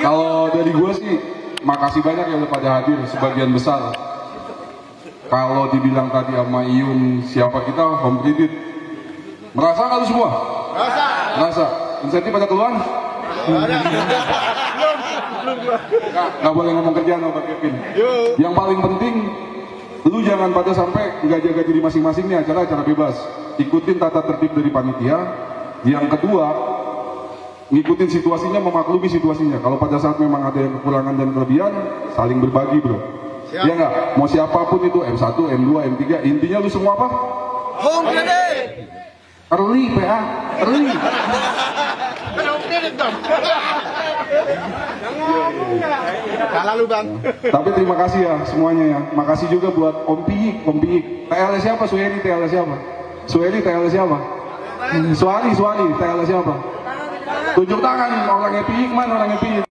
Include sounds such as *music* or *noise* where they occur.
Kalau dari gue sih, makasih banyak ya udah pada hadir sebagian besar. Kalau dibilang tadi sama Iyun siapa kita home kredit, merasa nggak lu semua? Merasa. Merasa. Insentif pada keluar? Nggak, boleh ngomong kerjaan sama Pak Kevin. Yang paling penting, lu jangan pada sampai nggak jaga diri masing-masing nih acara-acara bebas. Ikutin tata tertib dari panitia. Yang kedua, ngikutin situasinya, memaklumi situasinya. Kalau pada saat memang ada yang kekurangan dan kelebihan, saling berbagi bro. Iya nggak? Mau siapa pun itu, M1, M2, M3, intinya lu semua apa? Home. Early, PA, early. *laughs* Kalah lu bang. Tapi terima kasih ya semuanya ya. Makasih juga buat Om Piik, Om Piik. TL siapa? Suheri TL siapa? Suheri TL siapa? Suari, Suari TL siapa? Tunjuk tangan orangnya Piik mana orangnya Piik?